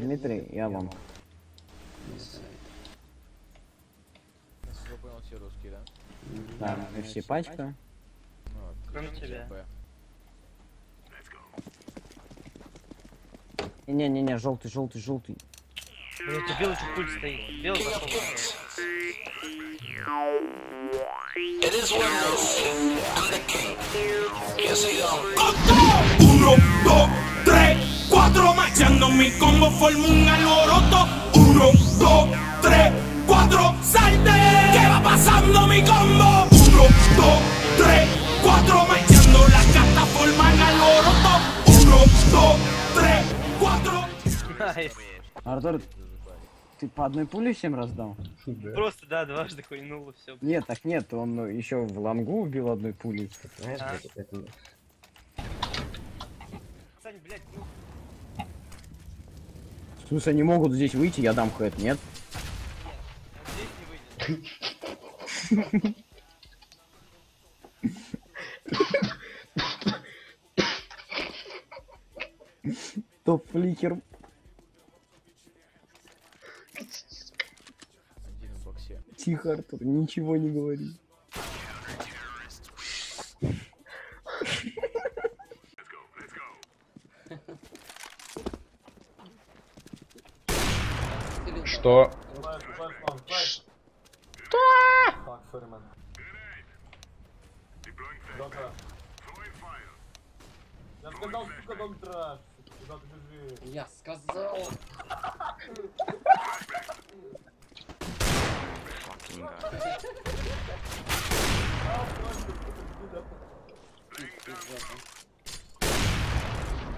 Дмитрий, я вам. Насколько я понял, все русские, да? Да, мы все пачка. Ну. Кроме тебя. Не-не-не, желтый, желтый, желтый. Блин, тут белый тут пульт стоит. Белый пошел. Uno, dos, tres, cuatro, marchando mi combo forma un alboroto. Uno, dos, tres, cuatro, salte. ¿Qué va pasando mi combo? Uno, dos, tres, cuatro, marchando las cartas forman alboroto. Uno, dos, tres, cuatro. Артур, ты по одной пуле всем раздал? Просто, да, дважды хуйнуло все. Нет, так нет, он еще в лангу убил одной пулей. Знаешь, А. это... Сань, блядь, ну, смысле, они могут здесь выйти, я дам хэт, нет? здесь не выйдет. В боксе. Тихо, Артур, ничего не говори. Что? Доктор. Я сказал, сука, доктора. Куда ты бежишь? Я сказал. У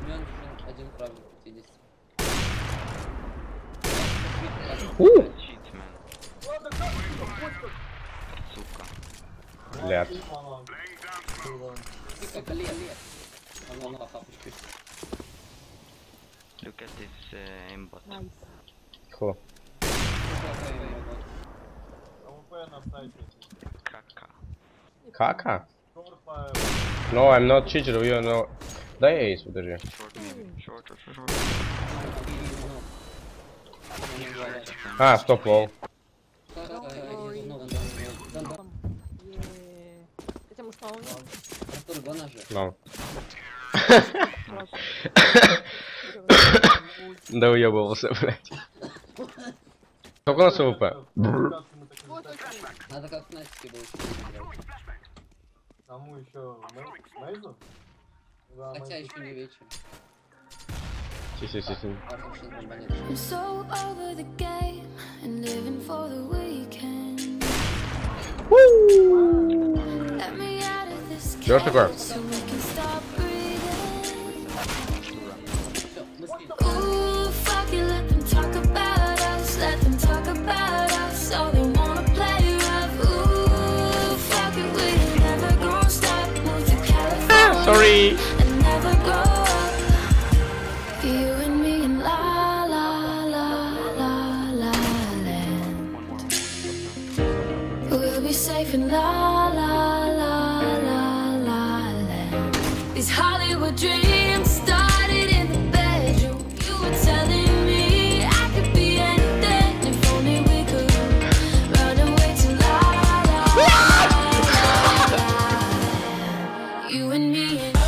меня нужен один правильный 50. Блядь. Оно на хапочку. Look at this uh, aimbot. Хо. Kaka. Кака? Шорфа. No, I'm not cheater, you know. Дай эйс, подожди. Short maybe. Short or short. А, стоп, лол. Мало нет. Артур. Ой, Да уебывался, блядь. Сколько у нас ВП? Надо как в Настике было. Кому еще? Мейзу? Хотя еще не вечер. Sí, sí, sí, sí. I'm so over the game and living for the weekend. Woo! Let me out of this. game. can la la la la la la. These Hollywood dreams started in the bedroom. You were telling me I could be anything if only we could run away to la la la. la, la. You and me. And